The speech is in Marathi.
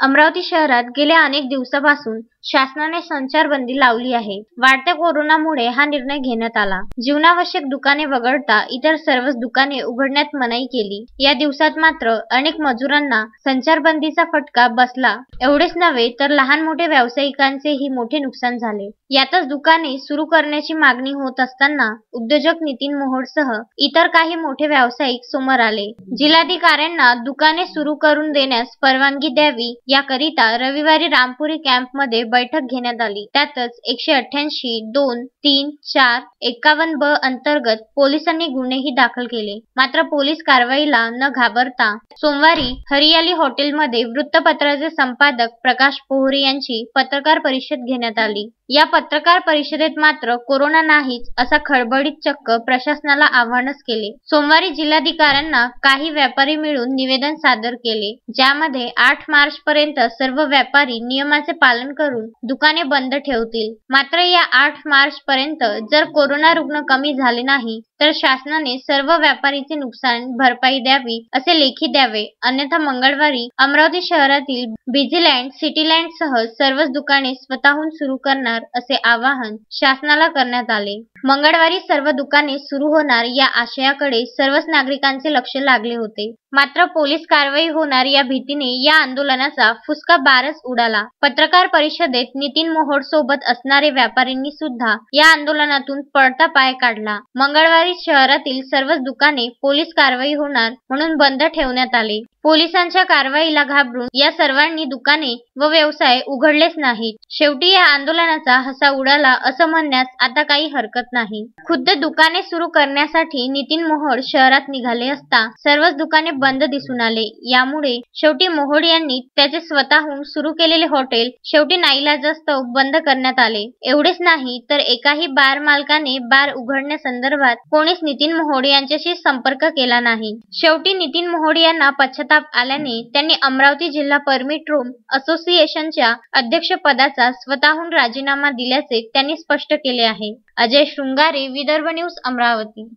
अमरावती शहरात गेल्या अनेक दिवसापासून शासनाने संचारबंदी लावली आहे. वाढत्या कोरोनामुळे हा निर्णय घेण्यात आला. जीवनावश्यक दुकाने वगळता इतर सर्वच दुकाने उघडण्यात मनाई केली. या दिवसात मात्र अनेक मजुरांना संचारबंदीचा फटका बसला. एवढेच नव्हे तर लहान मोठे व्यावसायिकांचेही मोठे नुकसान झाले. यातच दुकाने सुरू करण्याची मागणी होत असताना उद्योजक नितीन मोहोडसह इतर काही मोठे व्यावसायिक समोर आले. जिल्हाधिकाऱ्यांना दुकाने सुरू करून देण्यास परवानगी द्यावी याकरिता रविवारी रामपुरी कॅम्पमध्ये बैठक घेण्यात आली. त्यातच एकशे अठ्ठ्याऐंशी दोन तीन चार एकावन्न ब अंतर्गत पोलिसांनी गुन्हेही दाखल केले. मात्र पोलीस कारवाईला न घाबरता सोमवारी हरियाली हॉटेलमध्ये वृत्तपत्राचे संपादक प्रकाश पोहरे यांची पत्रकार परिषद घेण्यात आली. या पत्रकार परिषदेत मात्र कोरोना नाहीच असा खळबळीत चक्क प्रशासनाला आव्हानच केले. सोमवारी जिल्हाधिकाऱ्यांना काही व्यापारी मिळून निवेदन सादर केले ज्यामध्ये आठ मार्च पर्यंत सर्व व्यापारी नियमाचे पालन करून दुकाने बंद ठेवतील. मात्र या आठ मार्च पर्यंत जर कोरोना रुग्ण कमी झाले नाही तर शासनाने सर्व व्यापारीचे नुकसान भरपाई द्यावी असे लेखी द्यावे. अन्यथा मंगळवारी अमरावती शहरातील बिझीलँड सिटीलँड सह सर्वच दुकाने स्वतःहून सुरू करणार असे आवाहन शासनाला करण्यात आले. मंगळवारी सर्व दुकाने सुरू होणार या आशयाकडे सर्वच नागरिकांचे लक्ष लागले होते. मात्र पोलीस कारवाई होणार या भीतीने या आंदोलनाचा फुसका बारच उडाला. पत्रकार परिषदेत नितीन मोहोड सोबत असणारे व्यापाऱ्यांनी सुद्धा या आंदोलनातून पळता पाय काढला. मंगळवारी शहरातील सर्वच दुकाने पोलीस कारवाई होणार म्हणून बंद ठेवण्यात आले. पोलिसांच्या कारवाईला घाबरून या सर्वांनी दुकाने व व्यवसाय उघडलेच नाहीत. शेवटी या आंदोलनाचा हसा उडाला असं म्हणण्यास आता काही हरकत नाही. खुद्द दुकाने सुरू करण्यासाठी नितीन मोहोड शहरात निघाले असता सर्वच दुकाने बंद दिसून आले. यामुळे शेवटी मोहोड यांनी त्याचे स्वतःहून सुरू केलेले हॉटेल शेवटी नाईलाजास्तव बंद करण्यात आले. एवढेच नाही तर एकाही बार मालकाने बार उघडण्यासंदर्भात कोणीच नितीन मोहोड यांच्याशी संपर्क केला नाही. शेवटी नितीन मोहोड यांना पश्चाताप आल्याने त्यांनी अमरावती जिल्हा परमिट रूम असोसिएशनच्या अध्यक्षपदाचा स्वतःहून राजीनामा दिल्याचे त्यांनी स्पष्ट केले आहे. अजय शृंगारे विदर्भ न्यूज अमरावती.